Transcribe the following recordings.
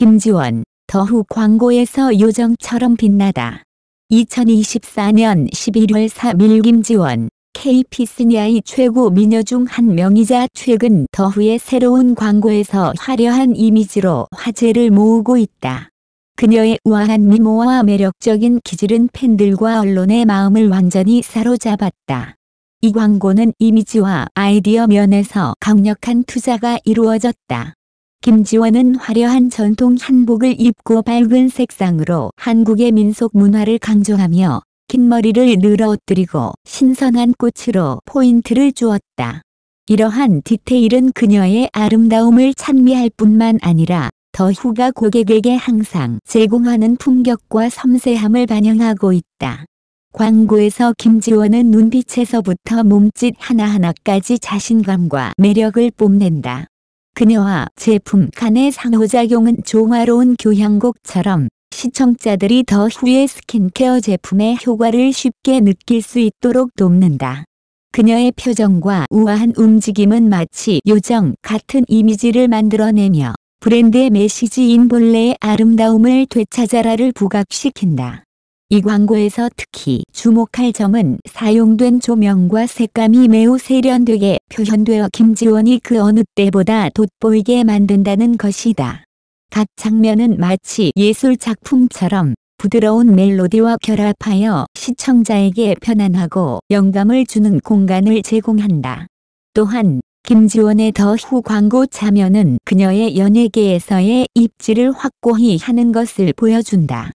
김지원, 더후 광고에서 요정처럼 빛나다. 2024년 11월 3일 김지원, KPC니아의 최고 미녀 중 한 명이자 최근 더후의 새로운 광고에서 화려한 이미지로 화제를 모으고 있다. 그녀의 우아한 미모와 매력적인 기질은 팬들과 언론의 마음을 완전히 사로잡았다. 이 광고는 이미지와 아이디어 면에서 강력한 투자가 이루어졌다. 김지원은 화려한 전통 한복을 입고 밝은 색상으로 한국의 민속 문화를 강조하며 긴 머리를 늘어뜨리고 신선한 꽃으로 포인트를 주었다. 이러한 디테일은 그녀의 아름다움을 찬미할 뿐만 아니라 더 후가 고객에게 항상 제공하는 품격과 섬세함을 반영하고 있다. 광고에서 김지원은 눈빛에서부터 몸짓 하나하나까지 자신감과 매력을 뽐낸다. 그녀와 제품 간의 상호작용은 조화로운 교향곡처럼 시청자들이 더 후의 스킨케어 제품의 효과를 쉽게 느낄 수 있도록 돕는다. 그녀의 표정과 우아한 움직임은 마치 요정 같은 이미지를 만들어내며 브랜드의 메시지인 본래의 아름다움을 되찾아라를 부각시킨다. 이 광고에서 특히 주목할 점은 사용된 조명과 색감이 매우 세련되게 표현되어 김지원이 그 어느 때보다 돋보이게 만든다는 것이다. 각 장면은 마치 예술 작품처럼 부드러운 멜로디와 결합하여 시청자에게 편안하고 영감을 주는 공간을 제공한다. 또한 김지원의 더 후 광고 참여는 그녀의 연예계에서의 입지를 확고히 하는 것을 보여준다.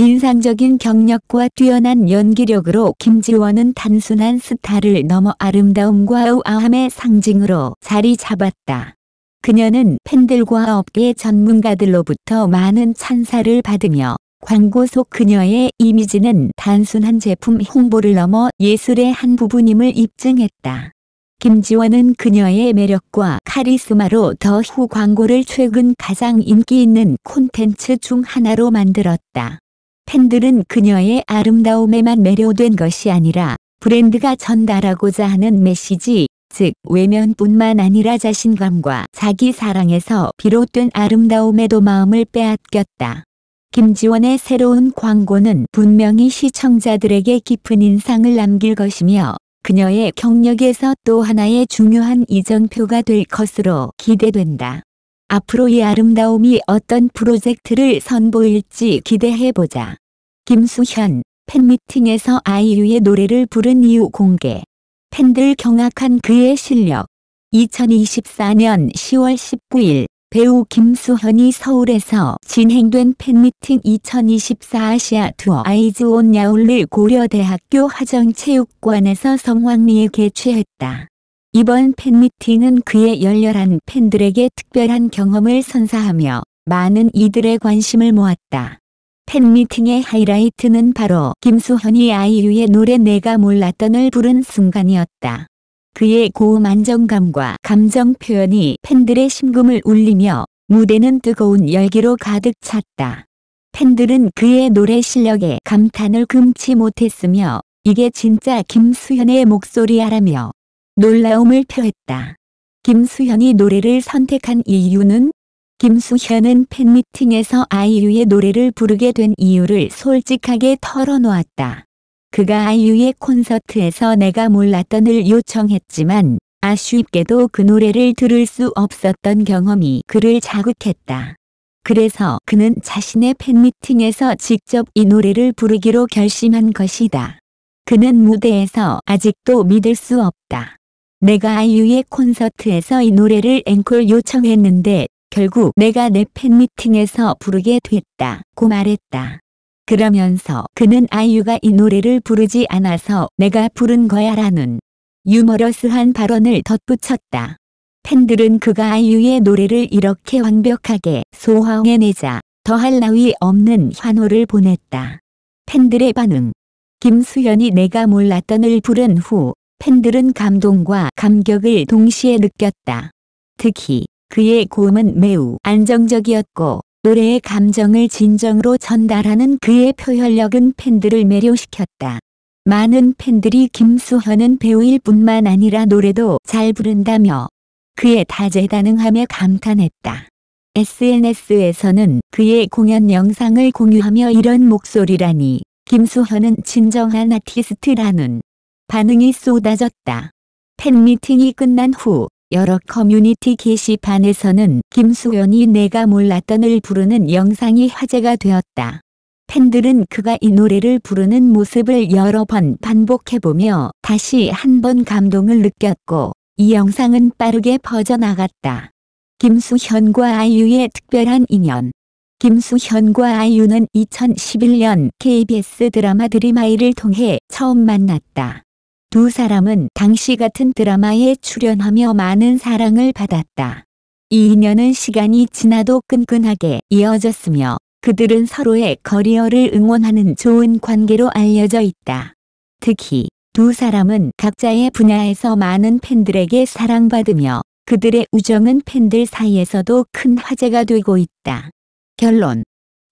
인상적인 경력과 뛰어난 연기력으로 김지원은 단순한 스타를 넘어 아름다움과 우아함의 상징으로 자리 잡았다. 그녀는 팬들과 업계 전문가들로부터 많은 찬사를 받으며 광고 속 그녀의 이미지는 단순한 제품 홍보를 넘어 예술의 한 부분임을 입증했다. 김지원은 그녀의 매력과 카리스마로 더 후 광고를 최근 가장 인기 있는 콘텐츠 중 하나로 만들었다. 팬들은 그녀의 아름다움에만 매료된 것이 아니라 브랜드가 전달하고자 하는 메시지, 즉 외면뿐만 아니라 자신감과 자기 사랑에서 비롯된 아름다움에도 마음을 빼앗겼다. 김지원의 새로운 광고는 분명히 시청자들에게 깊은 인상을 남길 것이며 그녀의 경력에서 또 하나의 중요한 이정표가 될 것으로 기대된다. 앞으로 이 아름다움이 어떤 프로젝트를 선보일지 기대해보자. 김수현, 팬미팅에서 아이유의 노래를 부른 이유 공개. 팬들 경악한 그의 실력. 2024년 10월 19일 배우 김수현이 서울에서 진행된 팬미팅 2024 아시아 투어 아이즈 온 야울을 고려대학교 화정체육관에서 성황리에 개최했다. 이번 팬미팅은 그의 열렬한 팬들에게 특별한 경험을 선사하며 많은 이들의 관심을 모았다. 팬미팅의 하이라이트는 바로 김수현이 아이유의 노래 내가 몰랐던을 부른 순간이었다. 그의 고음 안정감과 감정 표현이 팬들의 심금을 울리며 무대는 뜨거운 열기로 가득 찼다. 팬들은 그의 노래 실력에 감탄을 금치 못했으며 이게 진짜 김수현의 목소리야라며 놀라움을 표했다. 김수현이 노래를 선택한 이유는 김수현은 팬미팅에서 아이유의 노래를 부르게 된 이유를 솔직하게 털어놓았다. 그가 아이유의 콘서트에서 내가 몰랐던 을 요청했지만 아쉽게도 그 노래를 들을 수 없었던 경험이 그를 자극했다. 그래서 그는 자신의 팬미팅에서 직접 이 노래를 부르기로 결심한 것이다. 그는 무대에서 아직도 믿을 수 없다. 내가 아이유의 콘서트에서 이 노래를 앵콜 요청했는데 결국 내가 내 팬미팅에서 부르게 됐다고 말했다. 그러면서 그는 아이유가 이 노래를 부르지 않아서 내가 부른 거야 라는 유머러스한 발언을 덧붙였다. 팬들은 그가 아이유의 노래를 이렇게 완벽하게 소화해내자 더할 나위 없는 환호를 보냈다. 팬들의 반응 김수현이 내가 몰랐던을 부른 후 팬들은 감동과 감격을 동시에 느꼈다. 특히 그의 고음은 매우 안정적이었고 노래의 감정을 진정으로 전달하는 그의 표현력은 팬들을 매료시켰다. 많은 팬들이 김수현은 배우일 뿐만 아니라 노래도 잘 부른다며 그의 다재다능함에 감탄했다. SNS에서는 그의 공연 영상을 공유하며 이런 목소리라니 김수현은 진정한 아티스트라는 반응이 쏟아졌다. 팬미팅이 끝난 후 여러 커뮤니티 게시판에서는 김수현이 내가 몰랐던을 부르는 영상이 화제가 되었다. 팬들은 그가 이 노래를 부르는 모습을 여러 번 반복해보며 다시 한 번 감동을 느꼈고 이 영상은 빠르게 퍼져나갔다. 김수현과 아이유의 특별한 인연 김수현과 아이유는 2011년 KBS 드라마 드림아이를 통해 처음 만났다. 두 사람은 당시 같은 드라마에 출연하며 많은 사랑을 받았다. 이 인연은 시간이 지나도 끈끈하게 이어졌으며 그들은 서로의 커리어를 응원하는 좋은 관계로 알려져 있다. 특히 두 사람은 각자의 분야에서 많은 팬들에게 사랑받으며 그들의 우정은 팬들 사이에서도 큰 화제가 되고 있다. 결론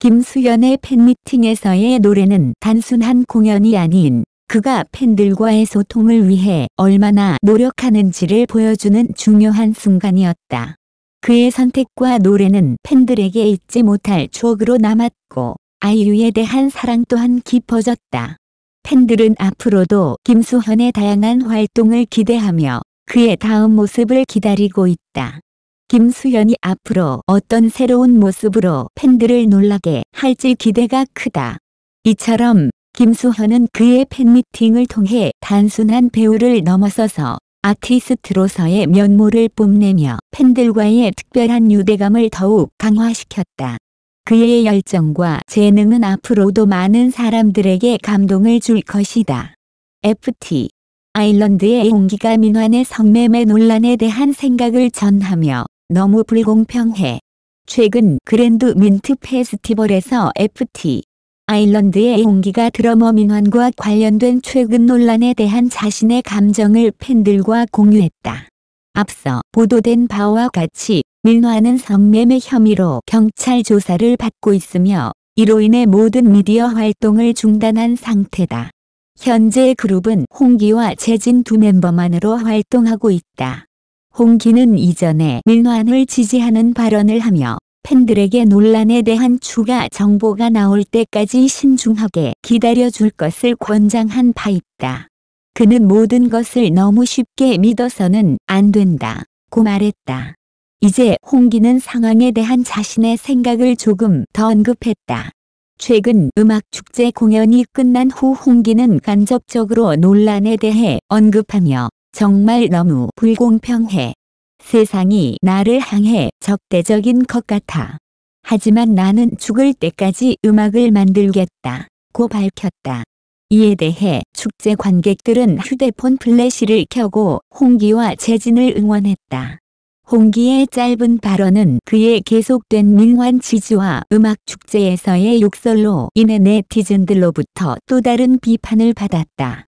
김수연의 팬미팅에서의 노래는 단순한 공연이 아닌 그가 팬들과의 소통을 위해 얼마나 노력하는지를 보여주는 중요한 순간이었다. 그의 선택과 노래는 팬들에게 잊지 못할 추억으로 남았고 아이유에 대한 사랑 또한 깊어졌다. 팬들은 앞으로도 김수현의 다양한 활동을 기대하며 그의 다음 모습을 기다리고 있다. 김수현이 앞으로 어떤 새로운 모습으로 팬들을 놀라게 할지 기대가 크다. 이처럼 김수현은 그의 팬미팅을 통해 단순한 배우를 넘어서서 아티스트로서의 면모를 뽐내며 팬들과의 특별한 유대감을 더욱 강화시켰다. 그의 열정과 재능은 앞으로도 많은 사람들에게 감동을 줄 것이다. FT 아일랜드의 용기가 민환의 성매매 논란에 대한 생각을 전하며 너무 불공평해. 최근 그랜드 민트 페스티벌에서 FT 아일랜드의 용기가 드러머 민환과 관련된 최근 논란에 대한 자신의 감정을 팬들과 공유했다. 앞서 보도된 바와 같이 민환은 성매매 혐의로 경찰 조사를 받고 있으며 이로 인해 모든 미디어 활동을 중단한 상태다. 현재 그룹은 홍기와 재진 두 멤버만으로 활동하고 있다. 홍기는 이전에 민환을 지지하는 발언을 하며 팬들에게 논란에 대한 추가 정보가 나올 때까지 신중하게 기다려줄 것을 권장한 바 있다. 그는 모든 것을 너무 쉽게 믿어서는 안 된다. 고 말했다. 이제 홍기는 상황에 대한 자신의 생각을 조금 더 언급했다. 최근 음악축제 공연이 끝난 후 홍기는 간접적으로 논란에 대해 언급하며 정말 너무 불공평해. 세상이 나를 향해 적대적인 것 같아. 하지만 나는 죽을 때까지 음악을 만들겠다. 고 밝혔다. 이에 대해 축제 관객들은 휴대폰 플래시를 켜고 홍기와 재진을 응원했다. 홍기의 짧은 발언은 그의 계속된 민환 지지와 음악 축제에서의 욕설로 인해 네티즌들로부터 또 다른 비판을 받았다.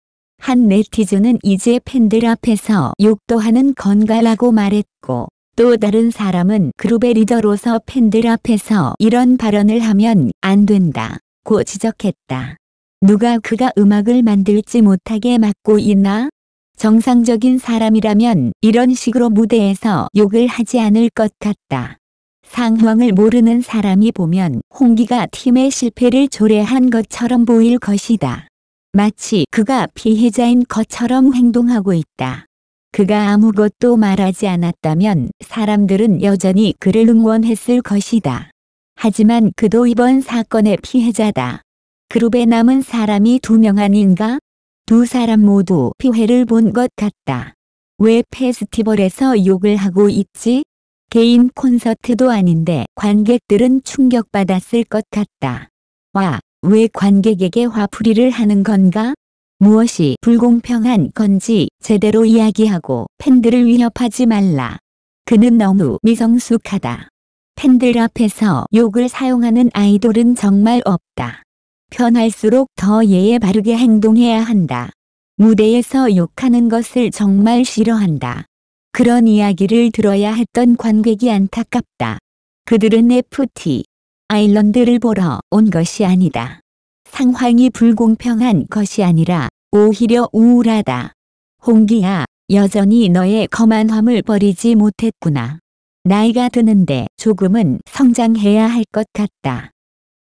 한 네티즌은 이제 팬들 앞에서 욕도 하는 건가라고 말했고 또 다른 사람은 그룹의 리더로서 팬들 앞에서 이런 발언을 하면 안 된다. 고 지적했다. 누가 그가 음악을 만들지 못하게 막고 있나? 정상적인 사람이라면 이런 식으로 무대에서 욕을 하지 않을 것 같다. 상황을 모르는 사람이 보면 홍기가 팀의 실패를 조례한 것처럼 보일 것이다. 마치 그가 피해자인 것처럼 행동하고 있다. 그가 아무것도 말하지 않았다면 사람들은 여전히 그를 응원했을 것이다. 하지만 그도 이번 사건의 피해자다. 그룹에 남은 사람이 두 명 아닌가? 두 사람 모두 피해를 본 것 같다. 왜 페스티벌에서 욕을 하고 있지? 개인 콘서트도 아닌데 관객들은 충격받았을 것 같다. 와, 왜 관객에게 화풀이를 하는 건가? 무엇이 불공평한 건지 제대로 이야기하고 팬들을 위협하지 말라. 그는 너무 미성숙하다. 팬들 앞에서 욕을 사용하는 아이돌은 정말 없다. 편할수록 더 예의 바르게 행동해야 한다. 무대에서 욕하는 것을 정말 싫어한다. 그런 이야기를 들어야 했던 관객이 안타깝다. 그들은 FT, 아일랜드를 보러 온 것이 아니다. 상황이 불공평한 것이 아니라 오히려 우울하다. 홍기야, 여전히 너의 거만 함을 버리지 못했구나. 나이가 드는데 조금은 성장해야 할 것 같다.